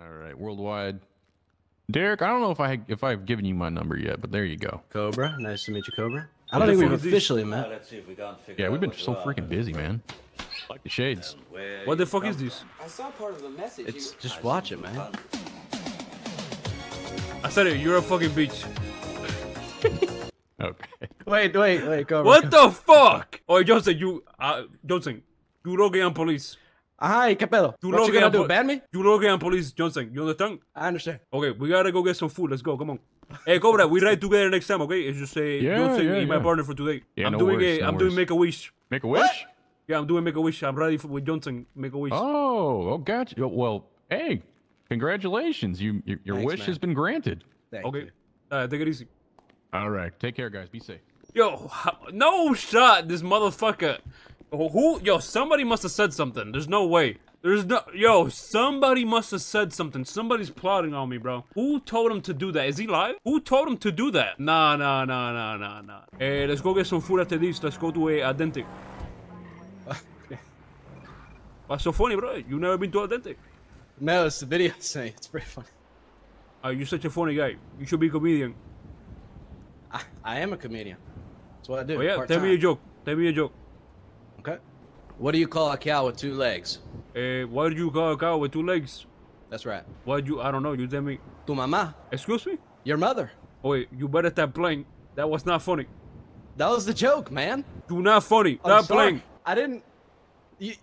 All right, worldwide. Derek, I don't know if I if I've given you my number yet, but there you go. Cobra, nice to meet you, Cobra. I don't think we've fuck is this? officially met. let's see if we can't figure Yeah, out we've been so freaking busy, man. Like the shades. What the fuck is this? I saw part of the message. It's You- just watch it, man. I said it. You're a fucking bitch. Okay. Wait, wait, wait, Cobra. What the fuck? Oh, Johnson, you, uh, Johnson, You're Logan police. Hi, ¿qué pedo? You What you Logan gonna do, po- ban me? You Logan police, Johnson. You understand? I understand. Okay, we gotta go get some food. Let's go. Come on. Hey, Cobra, we ride together next time, okay? It's just say Yeah, Johnson yeah, is my partner for today. Yeah, I'm no doing worries, a, no I'm doing. Make a Wish. Make a wish. Yeah, I'm doing Make a Wish. I'm ready for with Johnson. Make a Wish. Oh, oh, gotcha. Well, hey, congratulations. You your, your Thanks, wish man. has been granted. Thank okay. you. Uh, take it easy. All right, take care, guys. Be safe. Yo, no shot. This motherfucker. Oh, Who? Yo, somebody must have said something. There's no way. There's no. Yo, somebody must have said something. Somebody's plotting on me, bro. Who told him to do that? Is he live? Who told him to do that? Nah, nah, nah, nah, nah, nah. Hey, let's go get some food after this. Let's go to a, a dente. What's so funny, bro? You never been to a dente? No, it's the video saying it's pretty funny. Uh, you're such a funny guy. You should be a comedian. I, I am a comedian. That's what I do. Oh yeah, tell me a joke. Tell me a joke. Okay. What do you call a cow with two legs? Uh, why do you call a cow with two legs? That's right. Why do you? I don't know. You tell me. Tu mamá. Excuse me. Your mother. Oh, wait, you better stop playing. That was not funny. That was the joke, man. Do not funny. I'm Stop sorry. playing. I didn't. You,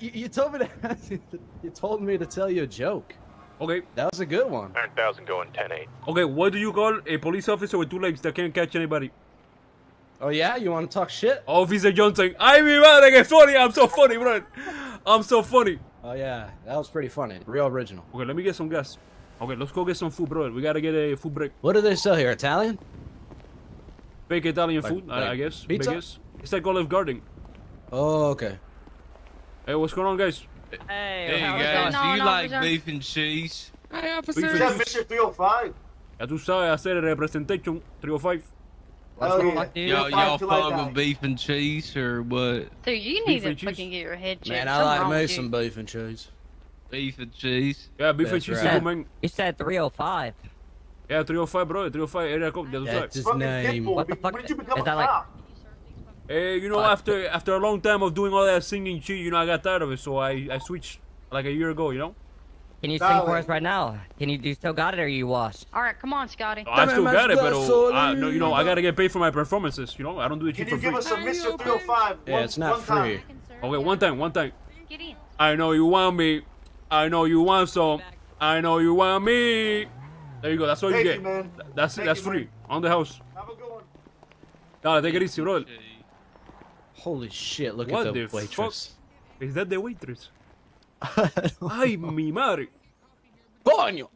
you, you told me to. you told me to tell you a joke. Okay. That was a good one. 100,000 going 10-8. Okay, what do you call a police officer with two legs that can't catch anybody? Oh yeah, you want to talk shit? Officer Johnson. Ay, mi madre, que funny. I'm so funny, bro. I'm so funny. Oh yeah, that was pretty funny. Real original. Okay, let me get some gas. Okay, let's go get some food, bro. We gotta get a food break. What do they sell here? Italian? Fake Italian Like- food, I, I like guess. pizza? Biggest. It's like Olive Garden. Oh okay. Hey, what's going on, guys? Hey, how's it guys, do on, you like officer? beef and cheese? Hi, Beef officer. and Yeah, cheese. Fisher 305. Ya tú sabes hacer representation 305. Hell oh, yeah. fuck, dude. Y'all, y'all till fuck die. with beef and cheese or what? So you Beef need to and cheese. fucking get your head checked. Man, I Something like wrong me with some beef and cheese. Beef and cheese? Yeah, beef and cheese right. is good, man. You said 305. Yeah, 305, bro. 305 area code. Ya tú sabes. That's his name. What the When fuck? did you become Is a that like- cop? Hey, you know, Fuck. after after a long time of doing all that singing shit, you know, I got tired of it, so I I switched like a year ago. You know, Can you sing for us right now? Can you do you still got it or you washed? All right, come on, Scotty. Oh, I still got it, but uh, I, no, you know, I gotta get paid for my performances. You know, I don't do it for free. Can cheap you give us a Mr. 305? Yeah, one- it's not one time? free. Okay, one thing, one thing. Get in. I know you want me. I know you want some. I know you want me. There you go. That's all Thank you you, get. man. That's Thank that's you, free man. on the house. Have a good one. Nah, take it easy, bro. Holy shit! Look What at the the, fuck? waitress. Is that the waitress? Ay, mi madre. Coño!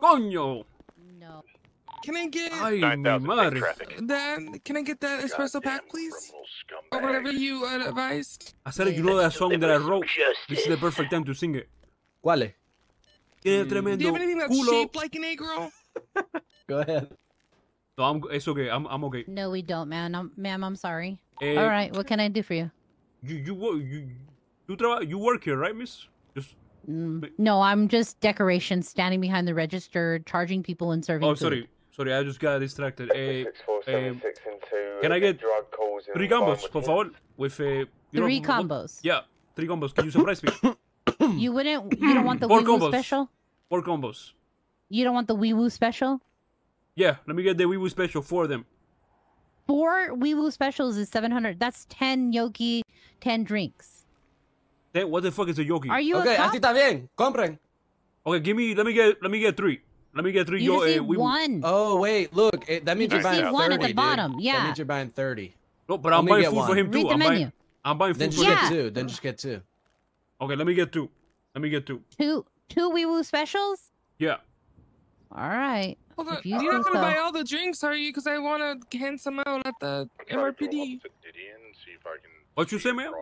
Coño. No. Can I get Ay, mi 9,000 big madre. traffic. that? Can I get that espresso pack, please? Or whatever you uh, advised. I said, you know that song that I wrote. This is the perfect time to sing it. ¿Cuál? Tiene Do you tremendo have anything that's culo. shaped like an egg roll? Go ahead. No, I'm. It's okay. I'm. I'm okay. No, we don't, man. I'm, ma'am, I'm sorry. Eh, All right, what can I do for you? You you you you traba- you work here, right, Miss? Just. Mm, no, I'm just decoration, standing behind the register, charging people and serving Oh, food. sorry, sorry. I just got distracted. Eh, um, can I get three combos, por favor? With uh, you know, Three what- combos. Yeah, three combos. Can you surprise me? You wouldn't. You don't want the Four wee woo combos. special. Four combos. You don't want the wee woo special. Yeah, let me get the wee woo special for them. Four wee woo specials is seven hundred. That's ten yogi, ten drinks. Then what the fuck is a yogi? Are you Okay, a cop? así está bien. Compren. Okay, give me. Let me get. Let me get three. Let me get three. You yo, just eh, need one. Oh wait, look. It, that means You you're just buying need one 30, at the dude. bottom, That means you're buying 30. No, but I'm buying get food for him too. Read the I'm menu. buying. I'm buying Then just for Yeah. get him. two. Then just get two. Okay, let me get two. Let me get two. Two two wee woo specials. Yeah. All right. Hold on. You You're not gonna buy all the drinks, are you? Because I want to hand some out at the MRPD. What you say, ma'am?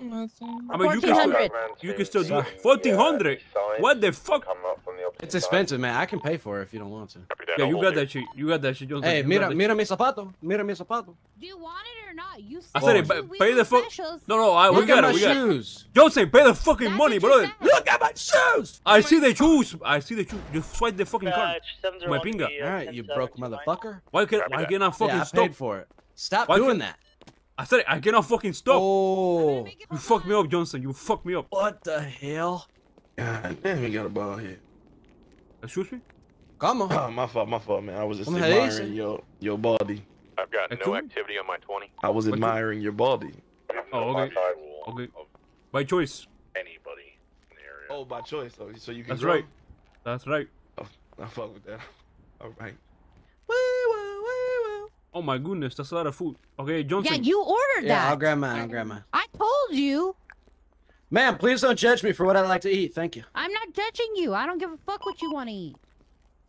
Nothing. I mean, you can still, 1400. you can still do fourteen hundred. What the fuck? It's expensive, man. I can pay for it if you don't want to. Yeah, you got that shit. You got that shit, Johnson. Hey, mira, mira mi zapato. Mira mi zapato. Do you want it or not? You I said said it. you- Pay the fuck. No, no, I, we got at it. my We got it. shoes. Johnson, pay the fucking That's money, what you brother. Look at my shoes. I see the shoes. I see the shoes. You swipe the fucking card. Uh, My pinga. All right, you broke motherfucker. Why can why can I fucking Yeah, I stop? paid for it. Stop doing that. I said it. I cannot fucking stop. Oh, You fucked me up, Johnson. You fucked me up. what the hell? God damn, he got a ball here. Excuse me. Come on. Oh, my fault, my fault, man. I was just Come here, admiring Ace. your your body. I've got Excuse me? activity on my 20. I was What you- admiring your body. Oh, okay. Okay. By choice. Anybody in the area. Oh, by choice, so, so you can. That's grow? right. That's right. Oh, I fuck with that. All right. Oh my goodness, that's a lot of food. Okay, Johnson. Yeah, you ordered Yeah, that. I'll grab mine. I'll grab mine. I told you. Ma'am, please don't judge me for what I like to eat. Thank you. I'm not judging you. I don't give a fuck what you want to eat.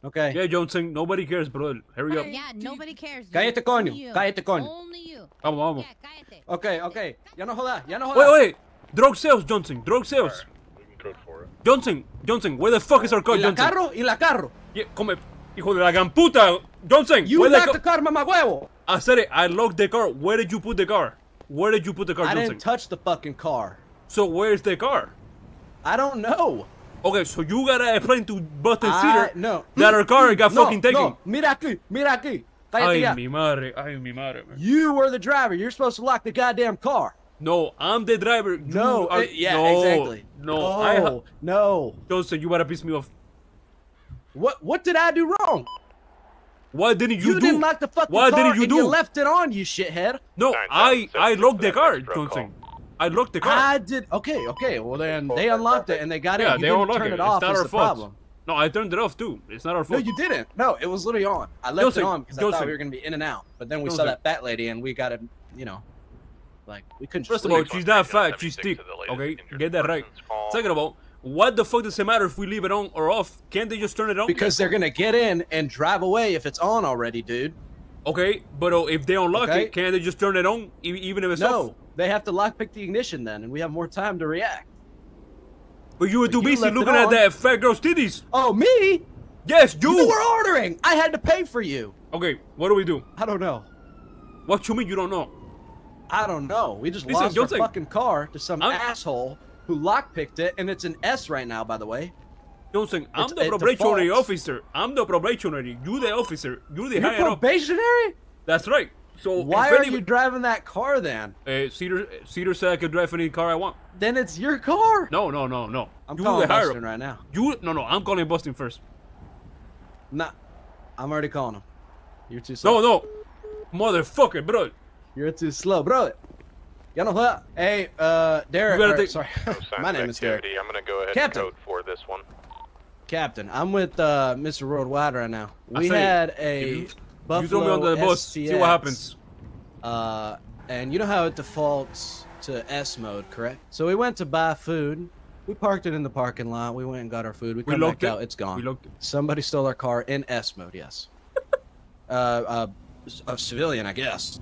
Okay. Yeah, Johnson. Nobody cares, bro. Hurry up. Yeah, nobody cares. dude. Cállate, coño. Only you. Cállate, coño. Only you. Vamos, vamos. Yeah, cállate. Okay, okay. Ya no jodas. Ya no Wait, jodas. wait. Drug sales, Johnson. Drug sales. We can code for it. Johnson. Johnson. Where the fuck is our car, ¿Y la Johnson? carro? ¿Y la carro? Yeah, come. Hijo de la gran puta. Johnson. You where the locked the car? mamá huevo. I said it. I locked the car. Where did you put the car? Where did you put the car, I Johnson? didn't touch the fucking car. so where's the car? I don't know. Okay, so you gotta explain to Button I, Cedar no. that our car got no, fucking taken. No, mira aquí, mira aquí. Cállate Ay, mi madre. Ay, mi madre, man. You were the driver. You're supposed to lock the goddamn car. No, I'm the driver. You No, are, eh, yeah, no, exactly. No, I ha- Oh, no. Johnson, you gotta piss me off. What what did I do wrong? Why didn't you, You, do? didn't lock the fucking Why car didn't you and do? you left it on, you shithead. no, I I locked the seven, car, extra Johnson. I locked the car. I did. Okay, okay. Well then, they unlocked it and they got yeah, it. You they didn't all locked turn it. it It's not our fault. problem. No, I turned it off too. It's not our fault. No, you didn't. No, it was literally on. I left Joseph, it on because I Joseph. thought we were gonna be in and out. But then we saw Joseph. that fat lady and we got it. you know, like we couldn't. First just of all, she's not fat. She's thick. Okay, get that right. Second of all, what the fuck does it matter if we leave it on or off? Can't they just turn it on? because they're gonna get in and drive away if it's on already, dude. Okay, but uh, if they unlock Okay. it, can't they just turn it on e- even if it's off? No, they have to lockpick the ignition then, and we have more time to react. But you were too busy looking at that fat girl's titties. Oh, me? Yes, you. You were ordering. I had to pay for you. Okay, what do we do? I don't know. What you mean you don't know? I don't know. We just Listen, lost our fucking car to some I'm- asshole who lockpicked it, and it's an S right now, by the way. Johnson, I'm It's- the probationary defaults. officer. I'm the probationary. You the officer. You the You're higher up. probationary? That's right. So Why are you driving that car then? Uh, Cedar Cedar said I could drive any car I want. Then it's your car. No, no, no, no. I'm you calling Bustin right now. You no, no. I'm calling Bustin first. Nah, I'm already calling him. You're too slow. No, no, motherfucker, bro. You're too slow, bro. Ya no joda. Hey, uh, Derek. Or- take- sorry, No my of name is Derek. I'm gonna go ahead Captain. and code for this one. Captain, I'm with uh, Mr. Worldwide right now. We say, had a you- Buffalo you throw me on the bus. See what happens. Uh, and you know how it defaults to S mode, correct? So we went to buy food. We parked it in the parking lot. We went and got our food. We We come back it. out. It's gone. We locked it. Somebody stole our car in S mode. Yes. uh, uh, a civilian, I guess.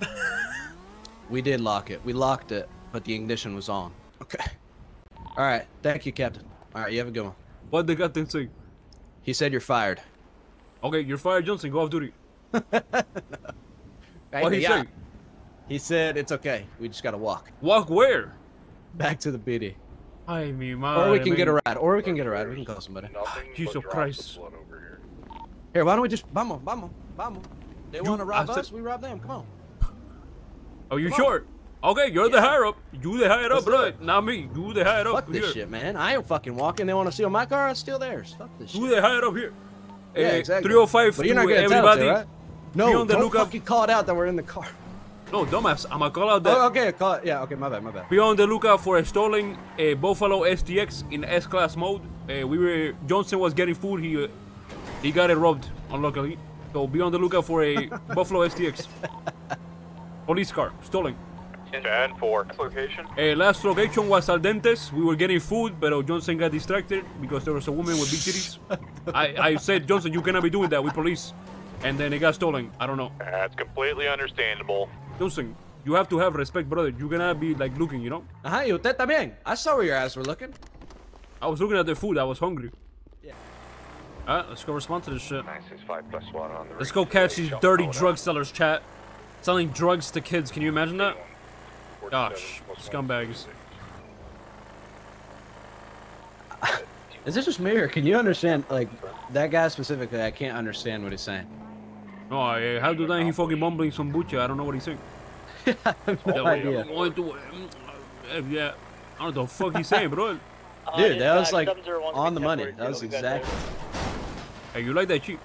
we did lock it. We locked it, but the ignition was on. Okay. All right. Thank you, Captain. All right. You have a good one. What the captain say? He said you're fired. Okay, you're fired, Johnson. Go off duty. What he Yeah. say? He said it's okay. We just gotta walk Walk where? back to the BD, Ay, mi or we madre, can get a ride. Or we can get a ride. We can call somebody. Ah, Jesus Christ. Here, why don't we just vamos, vamos, vamos? They You- want to rob I said- us. We rob them. Come on. Are you Come sure? Okay, you're the Yeah. higher up. You the higher Let's up, bro. Not me. You the higher up Fuck this here. shit, man. I ain't fucking walking. They want to steal my car. I steal theirs. Fuck this You shit. the higher up here. Yeah, Eh, exactly. 305 But you're not to gonna tell it, everybody. right? Be No, on the don't lookout. fucking call it out that we're in the car. No, dumbass. I'ma call out that. Oh, okay, call it. Yeah, okay, my bad, my bad. Be on the lookout for a stolen uh, Buffalo STX in S-class mode. Uh, we were Johnson was getting food. He uh, he got it robbed, unluckily. So be on the lookout for a Buffalo STX. Police car stolen. 10 4. Location? Uh, last location was Al Dente's. We were getting food, but Johnson got distracted because there was a woman with big titties. I, I said, Johnson, you cannot be doing that with police. And then it got stolen. I don't know. That's completely understandable. Johnson, you have to have respect, brother. You cannot be like looking, you know? Ajá, y usted también. I saw where your eyes were looking. I was looking at the food. I was hungry. Yeah. Alright, let's go respond to this shit. 965 plus one on the Let's go catch these dirty drug sellers, chat. Selling drugs to kids. Can you imagine that? Gosh, scumbags. Is it just me or can you understand like that guy specifically? I can't understand what he's saying. No, I how do that he fucking mumbling some bucha? I don't know what he's saying. No idea. I'm going to, um, uh, yeah, I don't know what the fuck he's saying, bro. Dude, that was like on the money. That was exactly. Hey, you like that cheap?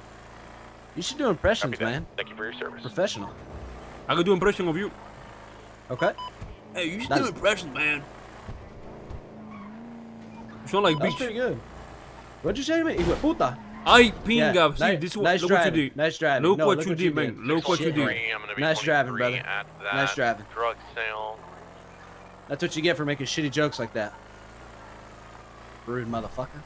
You should do impressions, man. Thank you for your service. Professional. I could do impression of you. Okay. Hey, you should That's- do impressions, man. You sound like That's beach. pretty good. What'd you say to me? Hijo de puta. Ay, pinga. Yeah, See, nice- this is what, nice look what you driving, did. nice driving. Look No, what look you what did, man. did. Look what you Shit. did. I'm gonna Nice driving, 23 brother. Nice driving. Drug sale. That's what you get for making shitty jokes like that. Rude motherfucker.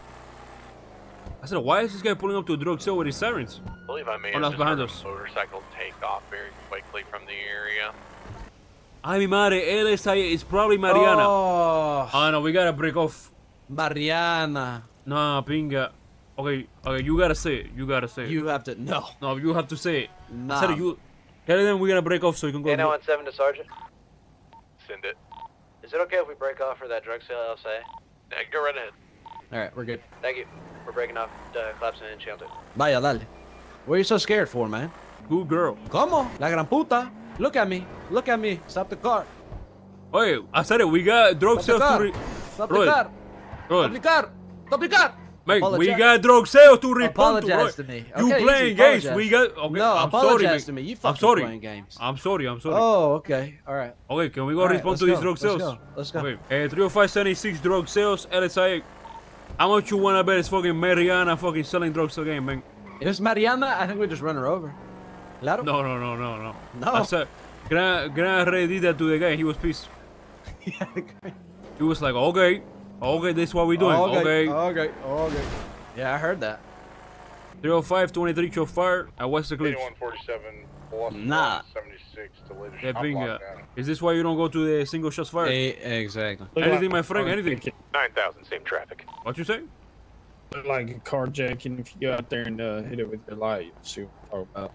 I said, why is this guy pulling up to a drug sale with his sirens? I believe I may Oh, have that's behind us. motorcycle take off very quickly from the area. Ay, mi madre, él es ahí. It's probably Mariana. Oh, Ah, no, we gotta break off. Mariana. Nah, pinga. Okay, okay, you gotta say it. You gotta say it. You have to no. no, you have to say it. I Nah. said it, you. Tell them we're gonna break off so you can go. now on seven to Sergeant. Send it. Is it okay if we break off for that drug sale, I'll say? Yeah, go right ahead. All right, we're good. Thank you. We're breaking off uh, Clapson and Shelter. Vaya, dale. What are you so scared for, man? Good girl. Como? La gran puta. Look at me. Look at me. Stop the car. Hey, I said it. We got drug Stop the sales to car. re- Stop Roy, the car. Roy, Stop the car. Stop the car. Mate, we got drug sales to respond to. Apologize Roy. to me. You playing games? We got. Okay, no, I'm apologize sorry, mate. to me. You I'm fucking sorry. playing games. I'm sorry. I'm sorry. Oh, okay. All right. Okay, can we go All right, respond let's to these go, drug let's sales? go, let's go. Okay, uh, 30576 drug sales, LSI. How much you wanna bet it's fucking Mariana fucking selling drugs again, man? If it's Mariana, I think we just run her over. Claro. No, no, no, no, no. No. I said, Gran, Gran Rey did that to the guy. He was pissed. He was like, okay, okay, this is what we're doing. Okay. Okay. Okay. okay. Yeah, I heard that. 305 23 show fire at West Eclipse. 147, Nah. 76 to. Yeah, pinga. Is this why you don't go to the single shots fire? exactly. Anything, my friend, anything. 9,000, same traffic. What you say? Like carjacking, if you go out there and uh, hit it with your light, you'll see what I'm talking about.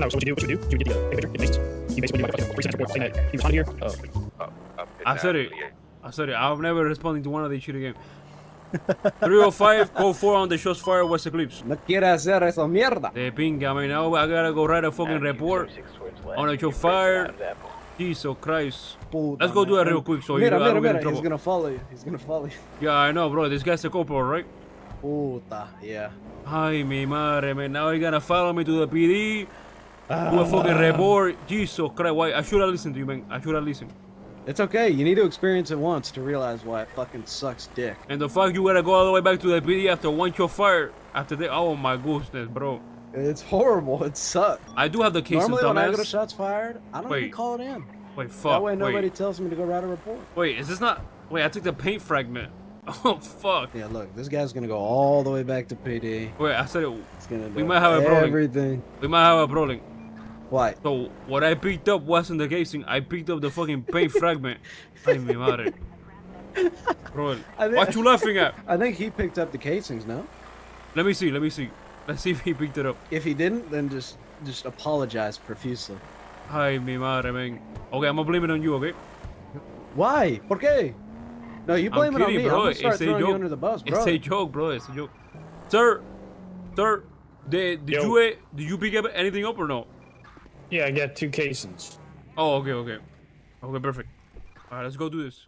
No, so what you do, what you do, you get the uh, picture, get these. You basically do like a fucking recent report saying that he was on here. Uh, I said it. I said it. I'm never responding to one of this shit again. 305, code 4 on the shots fire, West Eclipse. No quiere hacer esa mierda. The pinga, man. Now I gotta go write a fucking report on a show fire. Jesus Christ. Puta, Let's go do man. that real quick so you Mira, I mira, don't get in mira. He's gonna follow you. He's gonna follow you. Yeah, I know, bro. This guy's a corporal, right? Puta. Yeah. Ay, mi madre, man. Now you gonna follow me to the PD. Do a fucking ah. report. Jesus Christ. Why? I should have listened to you, man. I should have listened. It's okay. You need to experience it once to realize why it fucking sucks dick. And the fuck you gotta go all the way back to the PD after one shot fire. After the oh my goodness, bro. It's horrible. It sucks. I do have the case Normally, of when I go to dumbass. shots fired, I don't even call it in. Wait, fuck. That way, nobody Wait. tells me to go write a report. Wait, is this not? Wait, I took the paint fragment. Oh fuck. Yeah, look, this guy's gonna go all the way back to PD. Wait, I said it. He's gonna do We might have a problem. everything. We might have a problem. Why? So what I picked up wasn't the casing. I picked up the fucking paint fragment. Ay, mi madre. Bro, I think- what you laughing at? I think he picked up the casings. No. Let me see. Let me see. Let's see if he picked it up. If he didn't, then just just apologize profusely. Ay, mi madre, man. Okay, I'm gonna blame it on you. Okay. Why? ¿Por qué? No, you blame I'm it on me. bro. I'm gonna start it's a throwing joke. you under the bus, bro. It's a joke, bro. It's a joke. Sir, sir, did, did Yo. you uh, did you pick up anything up or no? Yeah, I got two casings. Oh, okay, okay, okay, perfect. All right, let's go do this.